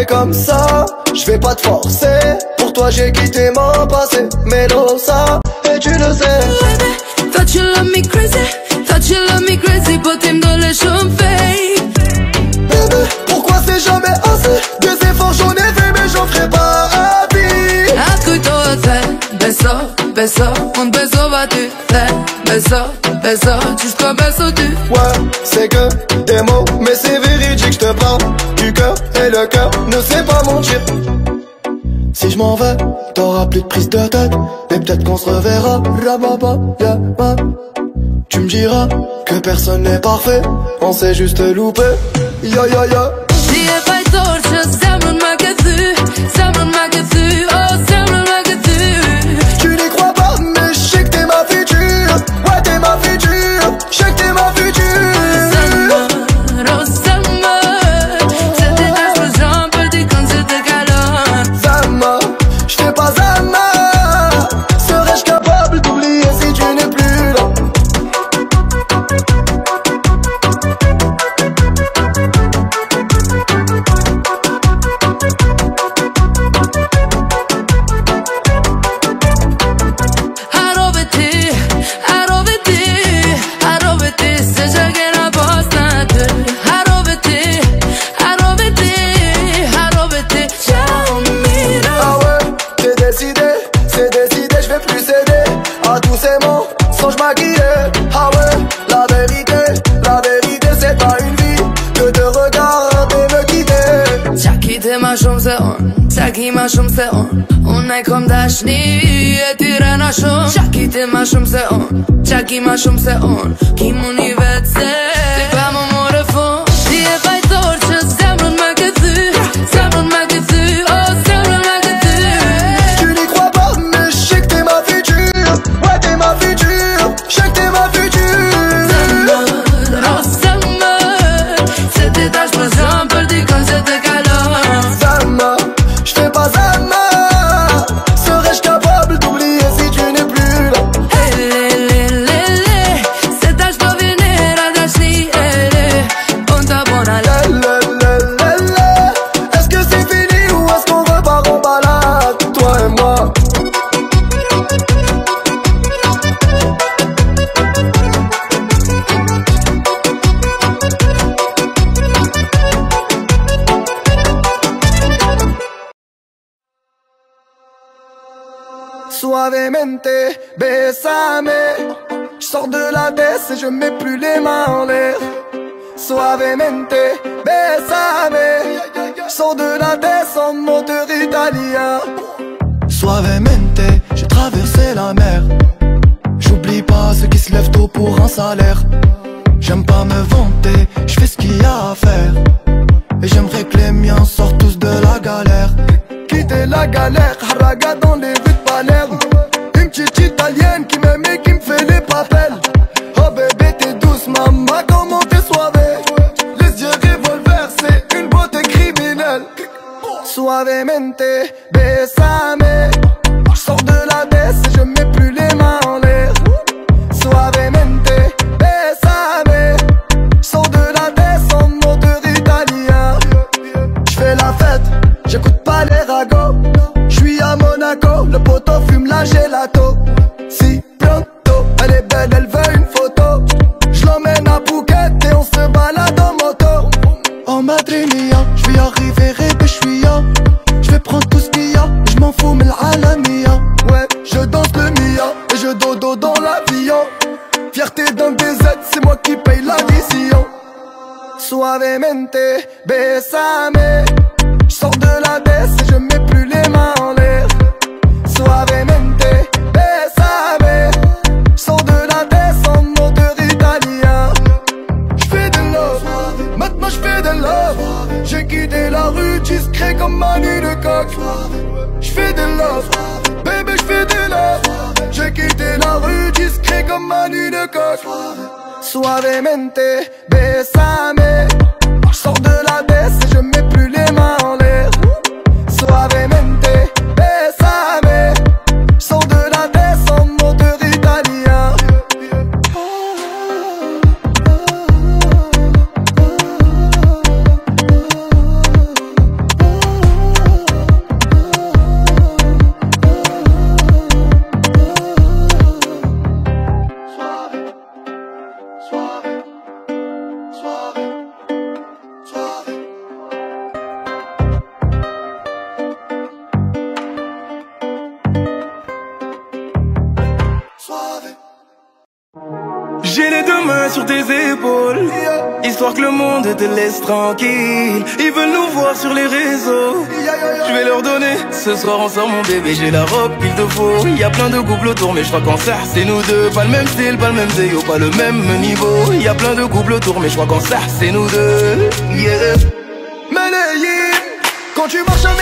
c'est comme ça, je vais pas te forcer. Pour toi j'ai quitté mon passé. Mais ça, et tu le sais. Thought you love me crazy. Thought you love me crazy. But don't let you fake Bébé, pourquoi c'est jamais assez? Des efforts j'en ai fait mais j'en ferai pas à vie te beso, beso Un beso battu Te beso, beso Jusqu'au beso tu Ouais, c'est que des mots Mais plus de prise de tête Et peut-être qu'on se reverra. Rababa. Tu me diras que personne n'est parfait On s'est juste loupé shumë se on. Qaki ma shumë se on. Ki Suavemente, besame Je sors de la baisse et je mets plus les mains en l'air. Suavemente, besame Je sors de la baisse en moteur italien Suavemente, j'ai traversé la mer. J'oublie pas ceux qui se lèvent tôt pour un salaire. J'aime pas me vanter, je fais ce qu'il y a à faire. Et j'aimerais que les miens sortent tous de la galère. Quitter la galère, haraga dans les rues de Palerme italienne qui m'aime et qui me fait les papels. Oh bébé t'es douce maman, comment t'es soivée Les yeux revolver, c'est une beauté criminelle. Suavemente, besame Je sors de la baisse et je mets plus les mains en l'air. Suavemente, besame Je sors de la baisse en moteur italien. Je fais la fête, j'écoute pas les ragots. Je suis à Monaco, le poteau fume la gelato Suavemente, besame Je sors de la baisse et je mets plus les mains en l'air. Suavemente, besame Je sors de la baisse en moteur italien Je fais de love, maintenant je fais de love J'ai quitté la rue discret comme Manu de coq Je fais de love, bébé je fais de love J'ai quitté la rue discret comme Manu de coq Suavemente, tranquille. Ils veulent nous voir sur les réseaux. Je vais leur donner Ce soir on sort mon bébé. J'ai la robe qu'il te faut. Y a plein de couples autour mais je crois qu'en ça c'est nous deux. Pas le même style, pas le même zéo, pas le même niveau. Y a plein de couples autour mais je crois qu'en ça c'est nous deux. Yeah. Quand tu marches à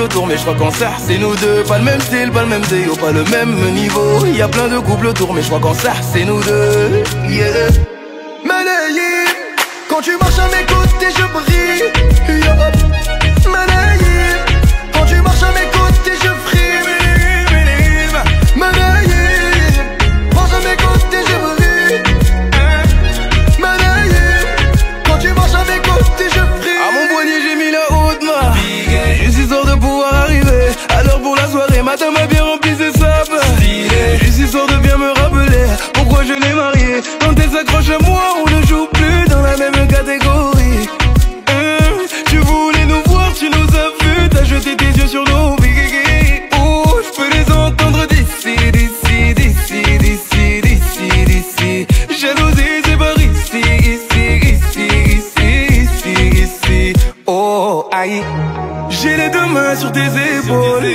couples autour Mais je crois qu'en ça c'est nous deux. Pas le même style, pas le même déo Pas le même niveau. Y a plein de couples autour Mais je crois qu'en ça c'est nous deux. Yeah J'ai les deux mains sur tes épaules.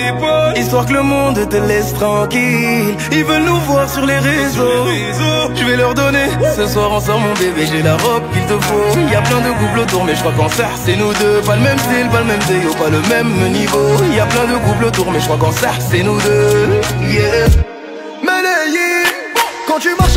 Histoire que le monde te laisse tranquille. Ils veulent nous voir sur les réseaux. Je vais leur donner Ce soir on sort mon bébé. J'ai la robe qu'il te faut. Y a plein de couples autour Mais je crois qu'en ça c'est nous deux. Pas le même style, pas le même déo Pas le même niveau. Y a plein de couples autour Mais je crois qu'en ça c'est nous deux. Yeah. Quand tu marches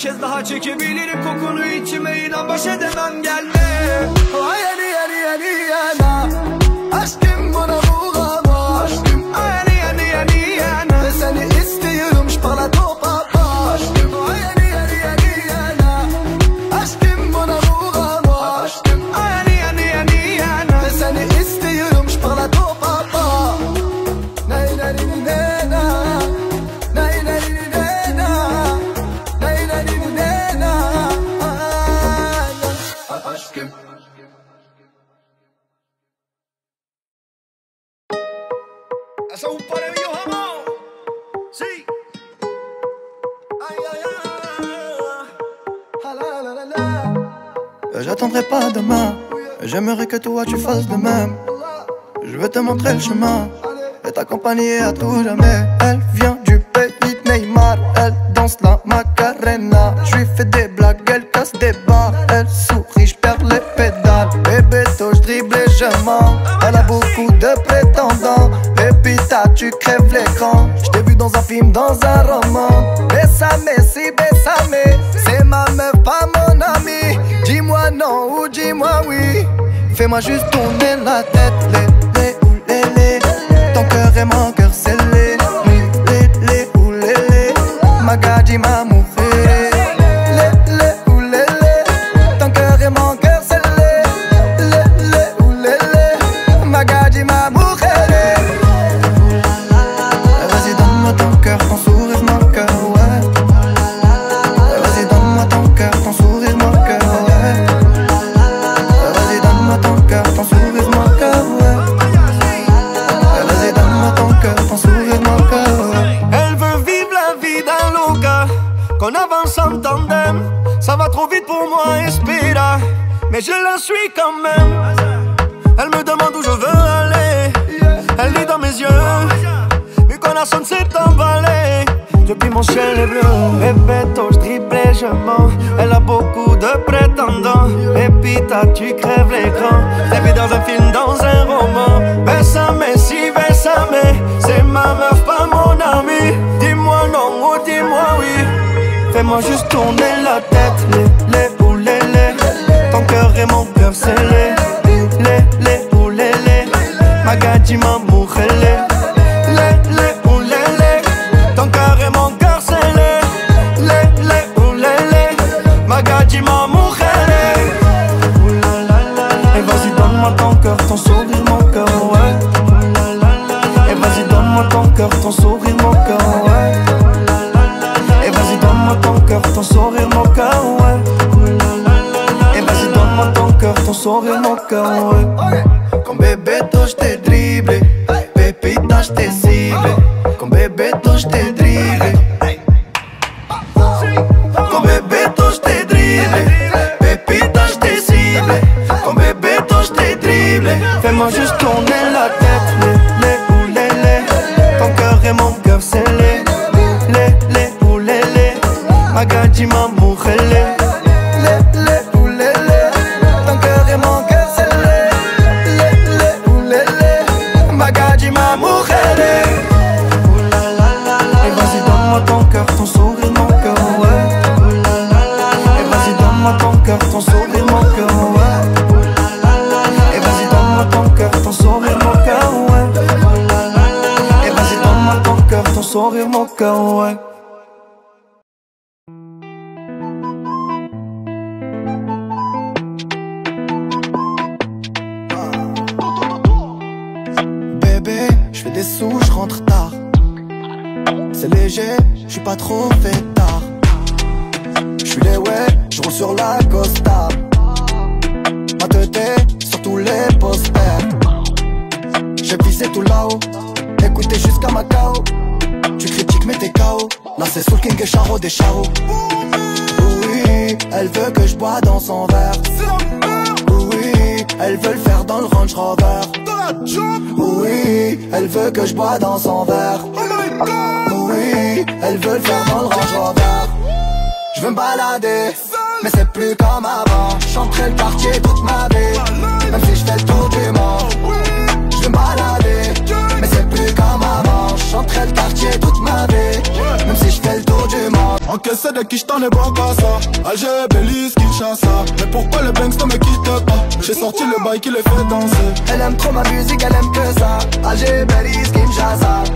kez daha çekebilirim kokunu içime inan baş edemem gelme Hayır hayır hayır yana Aşkım bana montrer le chemin. Et t'accompagner à tout jamais. Elle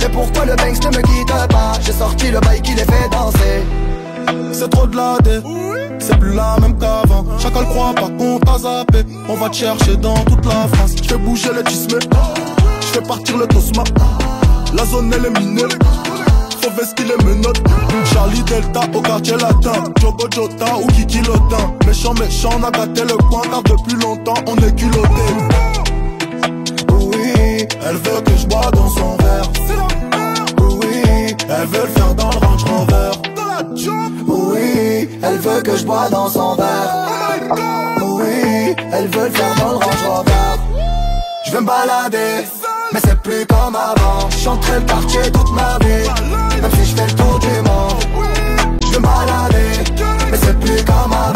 Mais pourquoi le Banks ne me quitte pas? J'ai sorti le bail qui les fait danser. C'est trop de la dé C'est plus la même qu'avant. Chacun le croit pas qu'on t'a zappé. On va te chercher dans toute la France. Je fais bouger le tisme. Je fais partir le tosma La zone elle est minée. Faut qu'il les menottes. Charlie Delta au quartier latin. Jogo Jota ou Kiki Lotin. Méchant méchant on a gâté le coin car depuis longtemps. On est culotté Elle veut que je bois dans son verre. Oui, Elle veut le faire dans le Range Rover. Oui Elle veut que je bois dans son verre. Oui, elle veut le faire dans le Range Rover. Je veux me balader mais c'est plus comme avant. J'entrais le quartier toute ma vie Même si je fais le tour du monde. Je veux me balader Mais c'est plus comme avant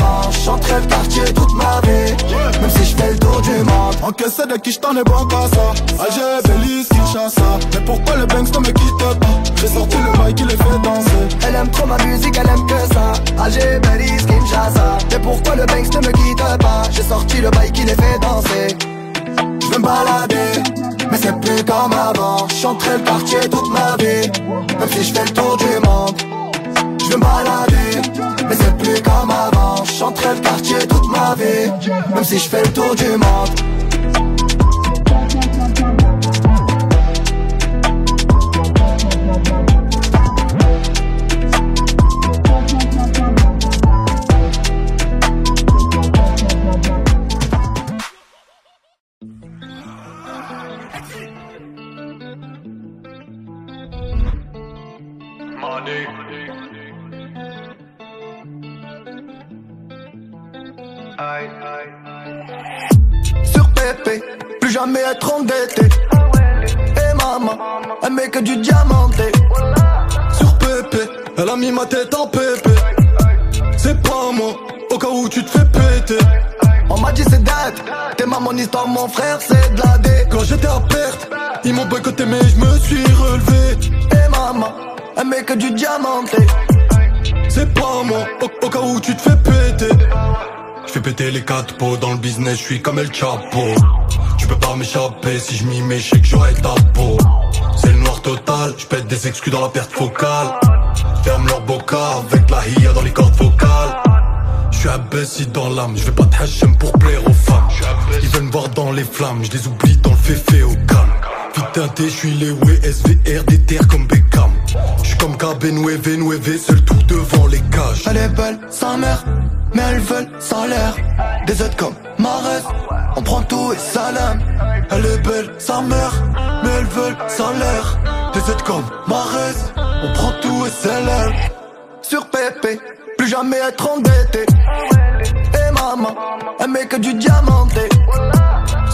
J'entrais le quartier toute ma vie. Même si je fais le tour du monde. Encaissé de qui j't'en ai bon qu'à ça. Alger, Belize, Kinshasa. Mais pourquoi le Banks ne me quitte pas? J'ai sorti le bail qui les fait danser. Elle aime trop ma musique, elle aime que ça. Alger, Belize, Kinshasa. Mais pourquoi le Banks ne me quitte pas? J'ai sorti le bail qui les fait danser. Je veux me balader mais c'est plus comme avant. J'entrais le quartier toute ma vie. Même si je fais le tour du monde Je veux me balader. Mais c'est plus comme avant. J'entrais le quartier toute ma vie. Même si je fais le tour du monde. Sur jamais être endetté. Et maman, elle met que du diamanté. Sur Pépé, elle a mis ma tête en Pépé. C'est pas moi, au cas où tu te fais péter. On m'a dit c'est date, t'es ma mon histoire, mon frère c'est de la D Quand j'étais à perte, ils m'ont boycotté mais je me suis relevé. Et maman, elle met que du diamanté. C'est pas moi, au, cas où tu te fais péter. Je fais péter les quatre pots dans le business, je suis comme El Chapo peux pas m'échapper, si je m'y mets, je sais que ta peau. C'est le noir total, je pète des exclus dans la perte focale. Ferme leur boca avec la hia dans les cordes vocales. Je suis imbécile dans l'âme, je vais pas te pour plaire aux femmes. Ils veulent me voir dans les flammes, je les oublie dans le féfé au calme. Putain je suis les ouais SVR des terres comme Beckham. Je suis comme KB Nueve Nueve, seul tout devant les cages. Elle est belle, sa mère, mais elles veulent salaire Des aides comme Marès, on prend tout et salam Elle est belle, sa mère, mais elles veulent salaire. Des aides comme Marès, on prend tout et salam Sur Pépé, plus jamais être endetté. Et maman, elle met que du diamanté.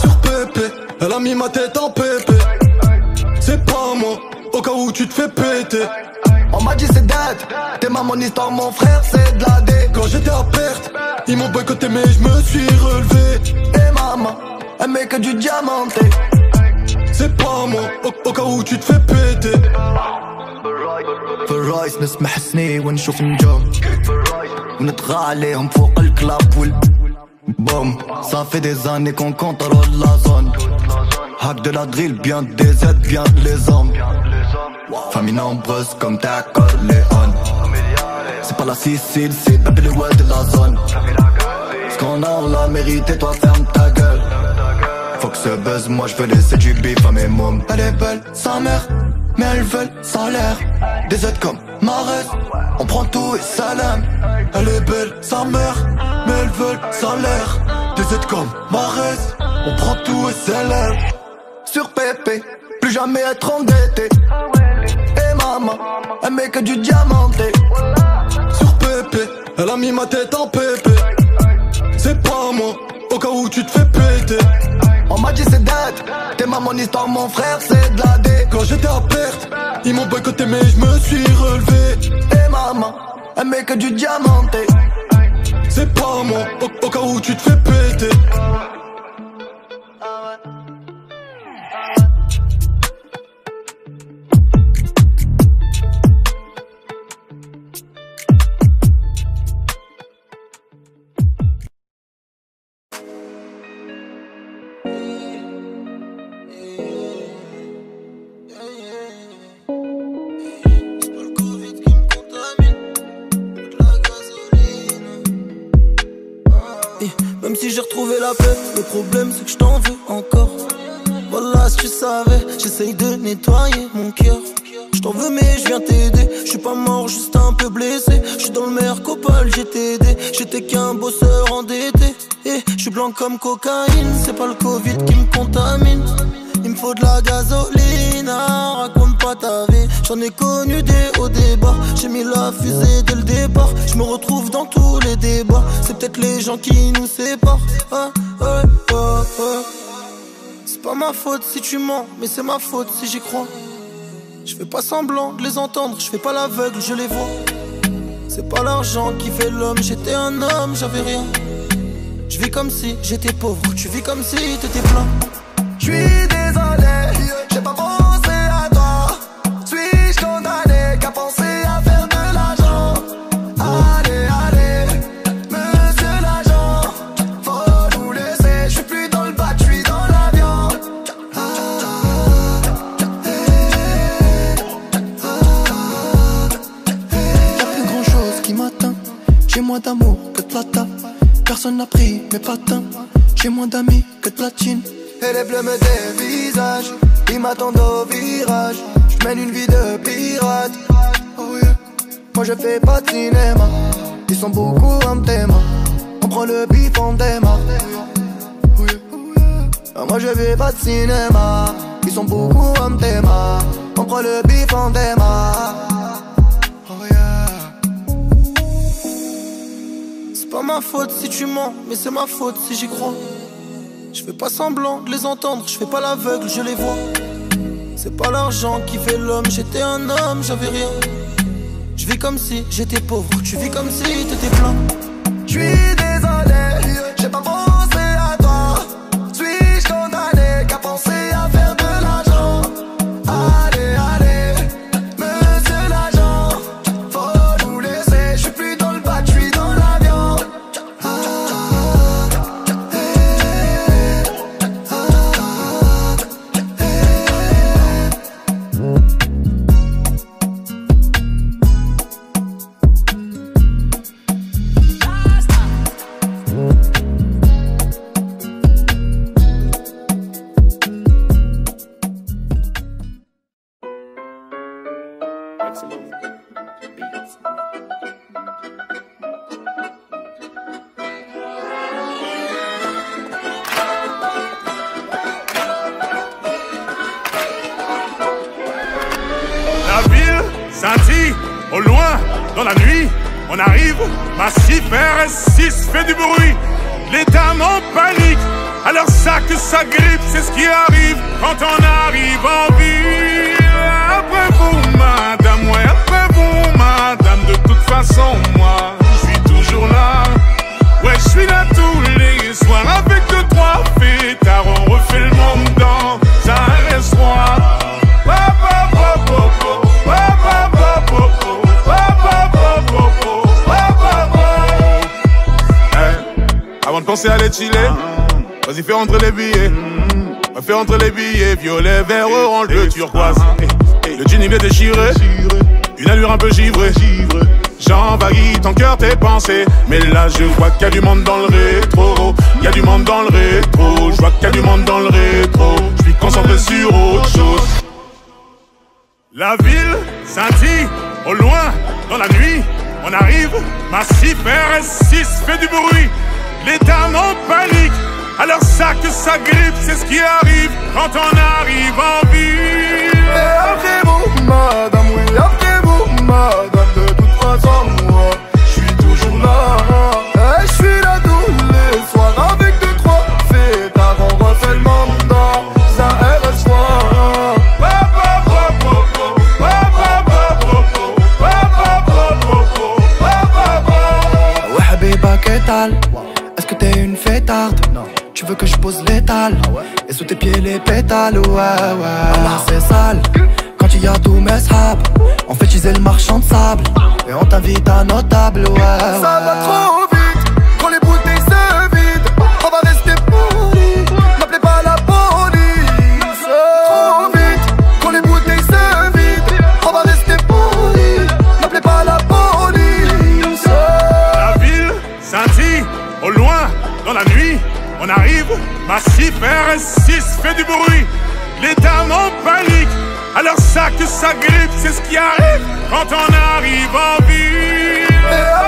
Sur Pépé, elle a mis ma tête en Pépé C'est pas moi, au cas où tu te fais péter On m'a dit c'est date, t'es ma mon histoire, mon frère c'est de la D Quand j'étais à perte, ils m'ont boycotté mais je me suis relevé Et maman, elle met que du diamanté C'est pas moi, au, au cas où tu te fais péter في الرايس نسمح سني ونشوف نجوم ونطغى عليهم فوق الكلاب وال بوم صافي دي زاني كون كونترول لا زون Hack de la drill, bien des aides, bien les hommes Famille nombreuse comme ta Corleone C'est pas la Sicile, c'est baby le ouais de la zone. Ce qu'on a on l'a mérité, toi ferme ta gueule. Faut que ce buzz, moi je veux laisser du bif à mes mômes. Elle est belle, sa mère mais elles veulent l'air. Des aides comme Marès, on prend tout et salam. Elle est belle, sa mère, mais elles veulent l'air. Des aides comme Marès, on prend tout et l'air Sur Pépé, plus jamais être endetté. Elle met que du diamanté. Sur Pépé, elle a mis ma tête en pépé. C'est pas moi, au cas où tu te fais péter. On m'a dit c'est dead, t'es ma mon histoire, mon frère, c'est de la D. Quand j'étais à perte, ils m'ont boycotté, mais je me suis relevé. Et maman, elle met que du diamanté. C'est pas moi, au cas où tu te fais péter. Le problème, c'est que je t'en veux encore. Voilà, si tu savais, j'essaye de nettoyer mon cœur. Je t'en veux, mais je viens t'aider. Je suis pas mort, juste un peu blessé. Je suis dans le mercopole, j'ai t'aidé. J'étais qu'un bosseur endetté. Et je suis blanc comme cocaïne. C'est pas le Covid qui me contamine. Il me faut de la gasoline, hein, raconte pas ta vie. J'en ai connu des hauts débats. J'ai mis la fusée dès le départ. Je me retrouve dans tous les débats. C'est peut-être les gens qui nous séparent. Ah, c'est pas ma faute si tu mens, mais c'est ma faute si j'y crois. Je fais pas semblant de les entendre, je fais pas l'aveugle, je les vois. C'est pas l'argent qui fait l'homme, j'étais un homme, j'avais rien. Je vis comme si j'étais pauvre, tu vis comme si t'étais plein. Moins d'amour que de plata. Personne n'a pris mes patins. J'ai moins d'amis que de platine. Et les bleus me dévisagent. Ils m'attendent au virage. Je mène une vie de pirate. Oh Moi je fais pas de cinéma. Ils sont beaucoup en thème On prend le bif, on démarre oh Moi je fais pas de cinéma. Ils sont beaucoup en thème On prend le bif, on démarre pas ma faute si tu mens Mais c'est ma faute si j'y crois je fais pas semblant de les entendre, je fais pas l'aveugle, je les vois. C'est pas l'argent qui fait l'homme, j'étais un homme, j'avais rien. Je vis comme si j'étais pauvre, tu vis comme si t'étais plein. Je Avant de penser à les chiller, vas-y fais rentrer les billets. Fais rentrer les billets, violet, vert, orange, bleu, turquoise. Le jean il est déchiré, une allure un peu givrée. J'envahis ton cœur, tes pensées. Mais là, je vois qu'il y a du monde dans le rétro. Il y a du monde dans le rétro. Je vois qu'il y a du monde dans le rétro. Je suis concentré sur autre chose. La ville scintille au loin dans la nuit. On arrive, massif RS6 fait du bruit. Les dames en panique, alors ça que ça grippe, c'est ce qui arrive quand on arrive en ville. Et après vous, madame, oui, après vous, madame, de toute façon, moi, je suis toujours là. Et je suis là tous les soirs avec deux, trois fêtards, on refait le dans un RS3. Ouais, Est-ce que Non. Tu veux que je pose l'étal Et sous tes pieds les pétales, ouais, ouais. c'est sale. Quand il y a tous mes sables, on fait teaser le marchand de sable. Et on t'invite à nos tables, ouais. Ça va trop vite, quand les bouteilles se vident. On va rester massif RS6 fait du bruit. Les dames en panique, alors ça que grippe, c'est ce qui arrive quand on arrive en ville.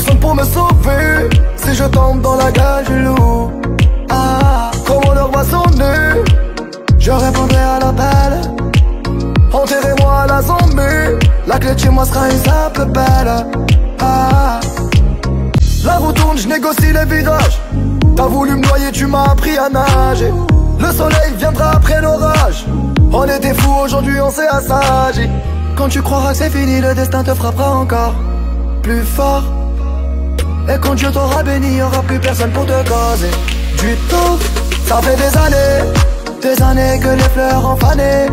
Personne pour me sauver si je tombe dans la gueule du loup. Ah, comment le roi sonner, je répondrai à l'appel. Enterrez-moi la zombie, la clé de chez moi sera une simple belle. Ah, la roue tourne, je négocie les virages. T'as voulu me noyer, tu m'as appris à nager. Le soleil viendra après l'orage. On était fous, aujourd'hui on s'est assagi. Quand tu croiras que c'est fini, le destin te frappera encore plus fort. Et quand Dieu t'aura béni, y'aura plus personne pour te causer du tort. Ça fait des années, des années que les fleurs ont fané.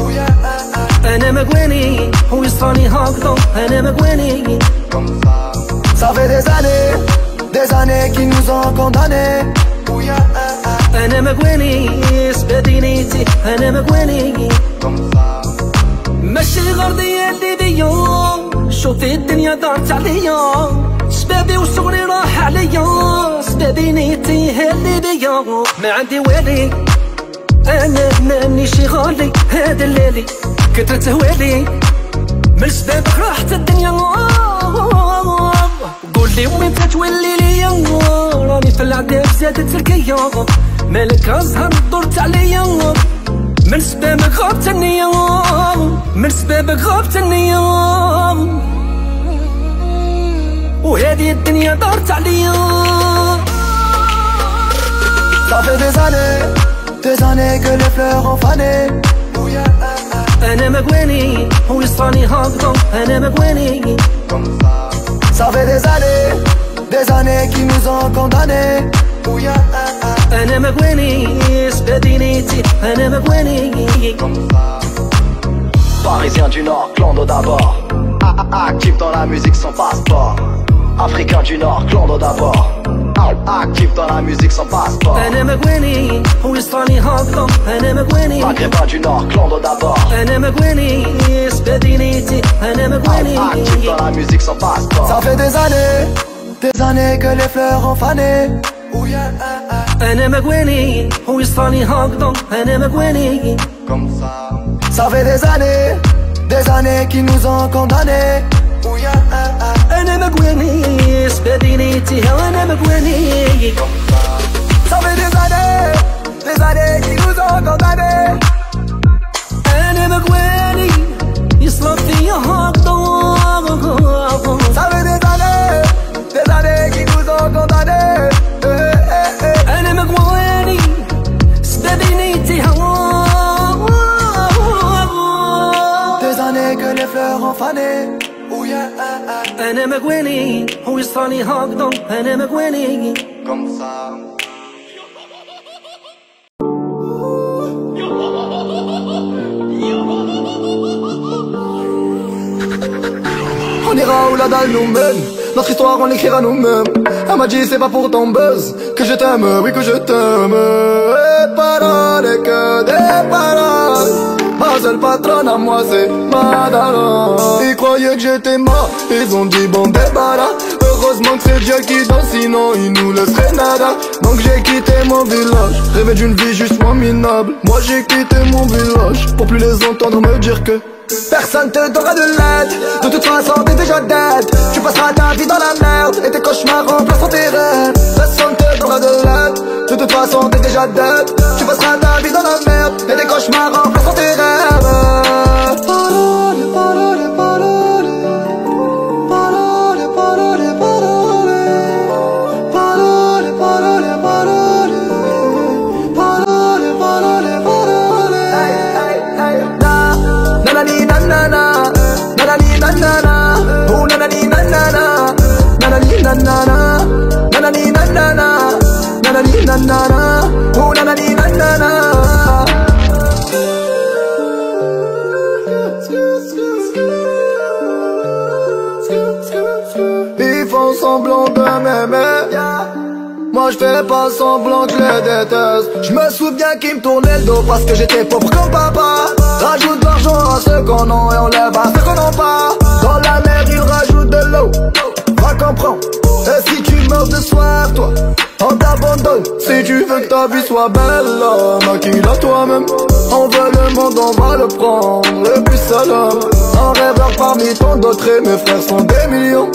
Oh yeah, ah, ah. انا مقويني ويصراني هاكظو انا مقويني Ça fait des années, des années qui nous ont condamnés. Oh yeah, ah, ah. انا مقويني سبابي نيتي انا مقويني ماشي غرضي اللي بيا شوفي الدنيا دارت عليا شبابي وصغري راح عليا سبابي نيتي هي اللي بيا. ما عندي والي أنا ناني شي غالي هذا الليلي كترت هوالي من سبابك راحت الدنيا. قول لي وين تتولي ليا. راني في العذاب زادت الكيا. مالك ازهر دورت عليا. من سبابك غابت النية. من سبابك غابت النية. وهذه الدنيا دارت عليا Ça fait des années, des années que les fleurs ont fané. Oh yeah, ah, ah. انا مقويني ويصراني هاكظو انا مقويني Ça fait des années, des années qui nous ont condamnés. Oh yeah, ah, ah. انا مقويني سبابي نيتي انا مقويني Parisien du Nord, clando d'abord. la musique sans passeport. Africain du Nord, clandon d'abord. Actif dans la musique sans passeport Maghrébin du Nord, clandon d'abord. Actif dans la musique sans passeport Ça fait des années, des années que les fleurs ont fané. Oh yeah, ah, ah. Comme ça. Ça fait des années, des années qui nous ont condamnés. Oh yeah, ah, ah, ah. انا مقواني سبادينيتي انا مقواني Ça fait des années, des années qu'ils nous ont condamnés. انا مقواني يصرف فيا هاكدو Ça fait des années, des années qu'ils nous ont condamnés. Eh, eh, eh. انا مقواني سبادينيتي Des années que les fleurs ont fané. Ouh, yeah, ah, ah. انا مقواني ويصفاني هاكدو انا مقواني Comme ça. On ira où la dalle nous mène Notre histoire on l'écrira nous-mêmes Elle m'a dit c'est pas pour ton buzz Que je t'aime, oui que je t'aime Et paroles et que des paroles À moi c'est Ils croyaient que j'étais mort Ils ont dit bon débarras Heureusement que c'est Dieu qui danse Sinon il nous laisserait nada. Donc j'ai quitté mon village Rêvé d'une vie juste moins minable. Moi j'ai quitté mon village Pour plus les entendre me dire que Personne te donnera de l'aide. De toute façon t'es déjà dead. Tu passeras ta vie dans la merde. Et tes cauchemars remplaceront tes rêves. Personne te donnera de l'aide. De toute façon t'es déjà dead. Tu passeras ta vie dans la merde. Et tes cauchemars remplaceront tes rêves de m'aimer. Moi je fais pas semblant que les déteste. Je me souviens qu'ils me tournaient le dos Parce que j'étais pauvre comme papa. Rajoute de l'argent à ceux qu'on a Et on lève à ceux qu'on n'a pas Dans la mer ils rajoutent de l'eau. Va comprendre. Et si tu meurs de soif toi On t'abandonne. Si tu veux que ta vie soit belle Maquille-la toi-même On veut le monde on va le prendre. Et puis salam Un rêveur parmi tant d'autres. Et mes frères sont des millions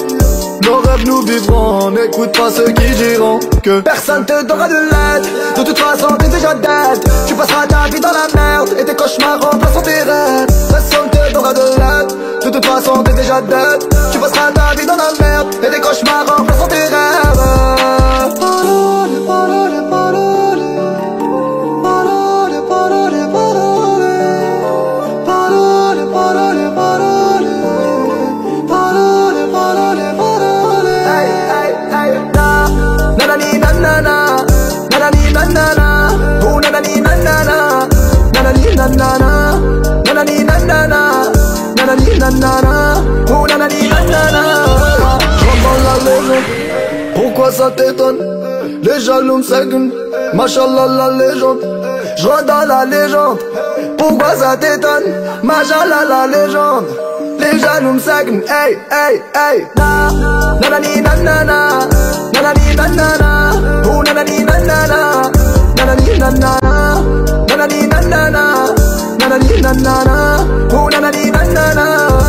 nos rêves nous vivrons, n'écoute pas ceux qui diront que personne te donnera de l'aide. De toute façon, t'es déjà dead. Tu passeras ta vie dans la merde et tes cauchemars remplaceront tes rêves. T'étonne Les jaloux me seguent. Machallah la légende. Je dans la légende. Pourquoi ça t'étonne Machallah la légende. Les jaloux me. Hey, hey, hey. Na, nanani, nanana. Nanani, nanana. Oh, nanani, nanana. Nanani, nanana. Nanani, nanana. Nanani, nanana. Oh, nanani, nanana.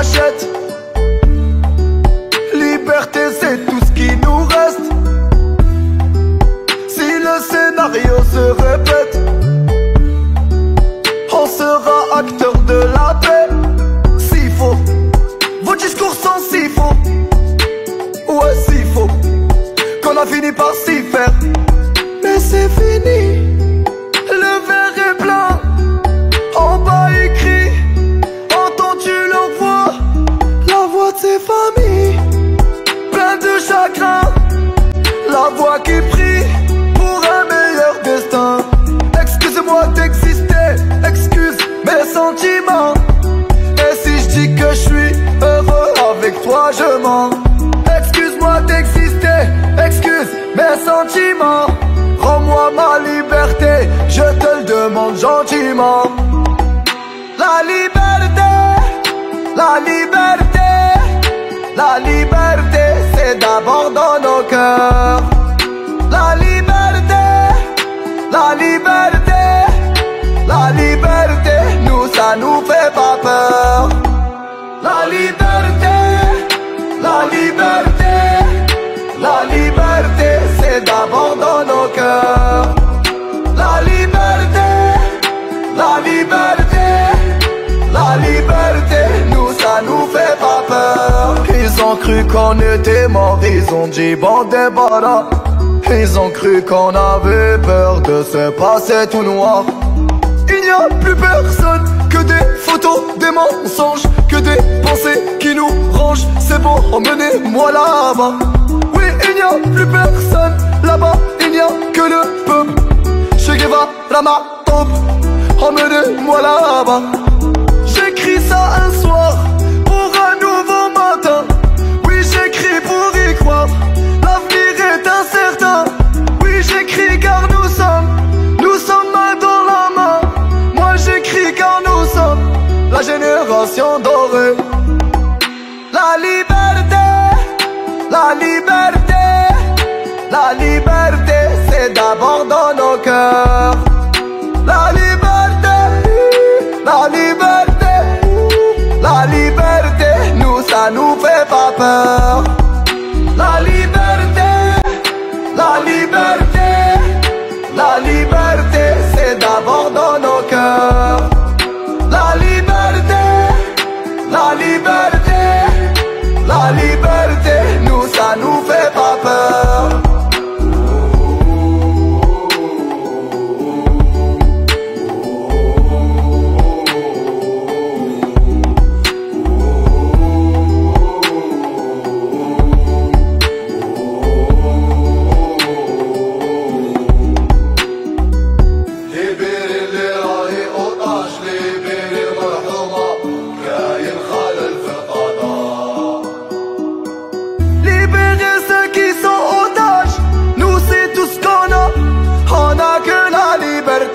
achète qu'on était morts, ils ont dit bon débarras. Ils ont cru qu'on avait peur de se passer tout noir. Il n'y a plus personne que des photos, des mensonges, que des pensées qui nous rangent. C'est bon, emmenez-moi là-bas. Oui, il n'y a plus personne là-bas, il n'y a que le peuple. Che Guevara ma taupe, emmenez-moi là-bas. J'écris ça un soir pour un nouveau matin. L'avenir est incertain. Oui, j'écris car nous sommes, nous sommes main dans la main. Moi, j'écris car nous sommes la génération dorée. La liberté, la liberté, la liberté, c'est d'abord dans nos cœurs.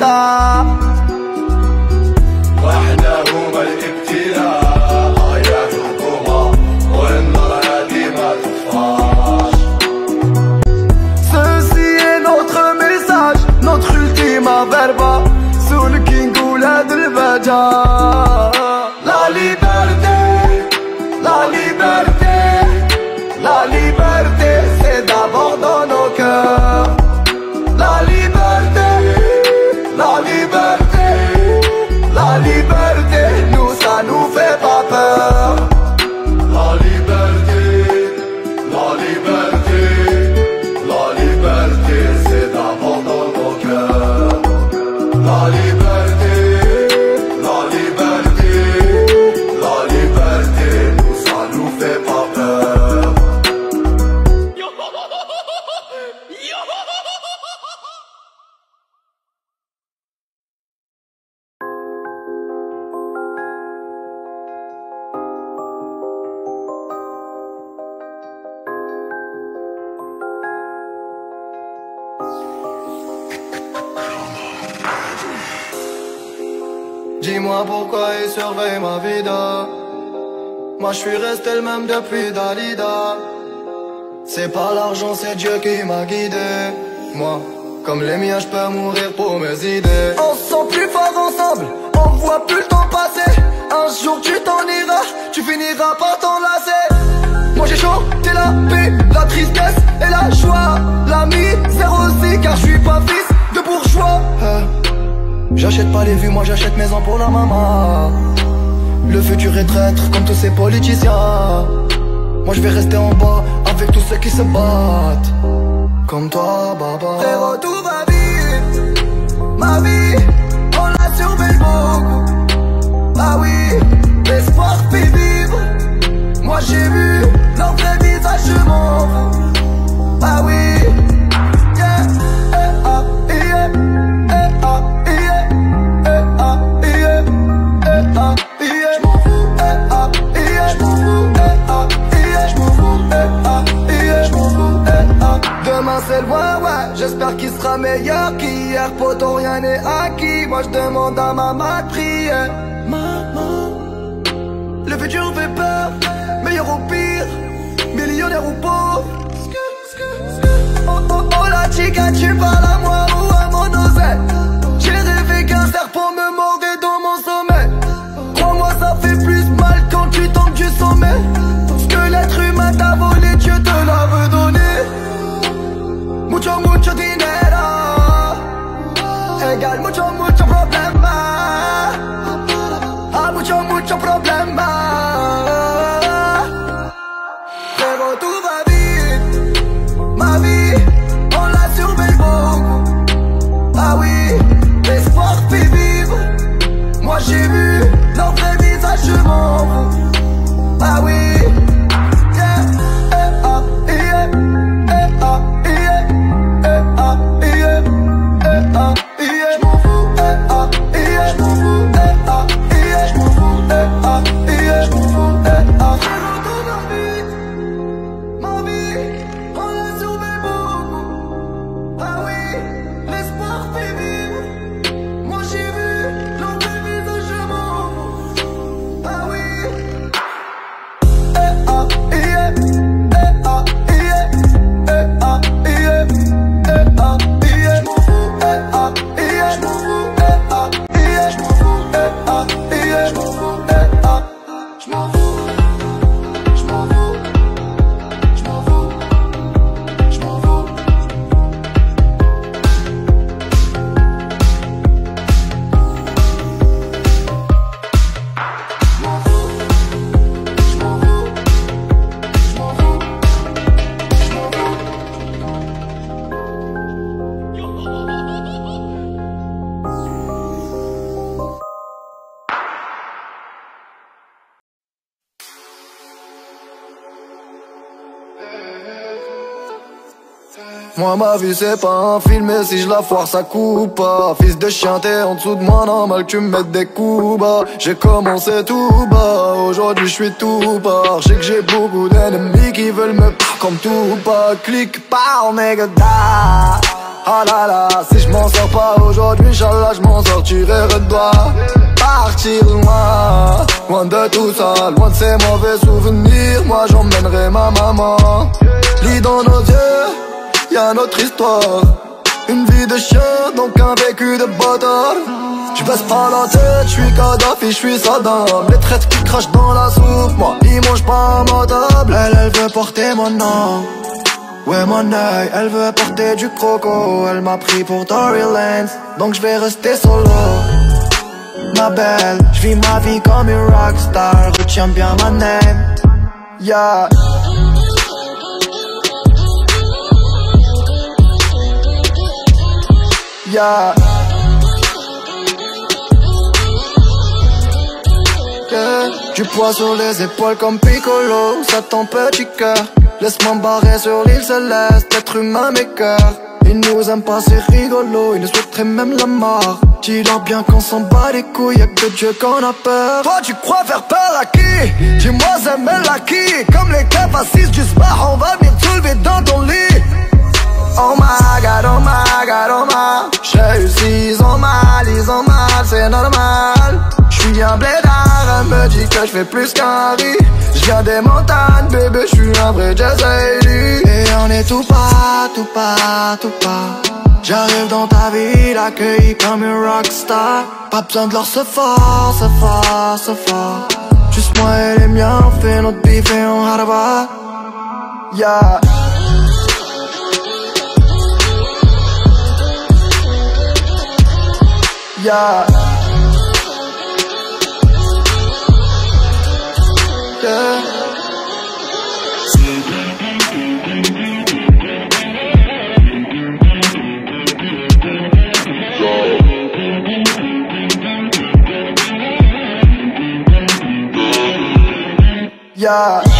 Ah. depuis Dalida. C'est pas l'argent, c'est Dieu qui m'a guidé. Moi, comme les miens, je peux mourir pour mes idées. On sent plus fort ensemble, on voit plus le temps passer. Un jour tu t'en iras, tu finiras par t'enlacer. Moi j'ai chaud, t'es la paix, la tristesse et la joie. La misère aussi, car je suis pas fils de bourgeois. J'achète pas les vues, moi j'achète maison pour la maman. Le futur est traître comme tous ces politiciens. Moi je vais rester en bas avec tous ceux qui se battent. Comme toi, baba. Frérot, tout va vite. Ma vie, on la surveille beaucoup. Ah oui, l'espoir fait vivre. Moi j'ai vu leur vrai visage, je m'en fous. Ah oui, Demain c'est loin, ouais, j'espère qu'il sera meilleur qu'hier, poto, rien n'est acquis. Moi je demande à maman de le futur fait peur, meilleur ou pire, millionnaire ou pauvre. Oh, oh, oh la chica, tu parles à moi ou à mon oseille? J'ai rêvé qu'un serpent me mordait mata você. Ma vie c'est pas un film et si je la foire ça coupe pas. Fils de chien t'es en dessous de moi normal tu me mettes des coups bas. J'ai commencé tout bas, aujourd'hui je suis tout bas. Je sais que j'ai beaucoup d'ennemis qui veulent me prendre comme tout pas Clique pas nigga da Ah là là, si je m'en sors pas aujourd'hui, Inch'Allah je m'en sortirai redoi Partir loin, loin de tout ça, loin de ces mauvais souvenirs. Moi j'emmènerai ma maman. Lis dans nos yeux y'a notre histoire. Une vie de chien, donc un vécu de bâtard. Je baisse pas la tête, je suis Kadhafi, je suis Saddam. Les traites qui crachent dans la soupe, moi ils mangent pas à ma table. Elle, elle veut porter mon nom. Ouais mon œil, elle veut porter du croco. Elle m'a pris pour Tory Lanez Donc je vais rester solo. Ma belle, je vis ma vie comme une rockstar Retiens bien ma name Yeah Yeah. Yeah. Du poids sur les épaules comme Piccolo, ça ton petit cœur. Laisse-moi barrer sur l'île céleste, être humain m'écœure. Ils nous aiment pas, c'est rigolo, ils nous souhaiteraient même la mort. Dis-leur bien qu'on s'en bat les couilles, y'a que Dieu qu'on a peur. Toi, tu crois faire peur à qui? Dis-moi, c'est à qui Comme les assises du spa, on va venir te lever dans ton lit. Oh my god, oh my god, oh my J'ai eu six, ont mal, ils ont mal, c'est normal. J'suis un blédard, elle me dit que j'fais plus qu'un riz. J'viens des montagnes, bébé, j'suis un vrai jazz Et on est tout pas, tout pas, tout pas. J'arrive dans ta ville, accueilli comme une rockstar Pas besoin de leur se fort, se fort, se fort. Juste moi et les miens, on fait notre bif et on harba Yeah. Yeah. Yeah. Yeah.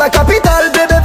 la capital, bebé.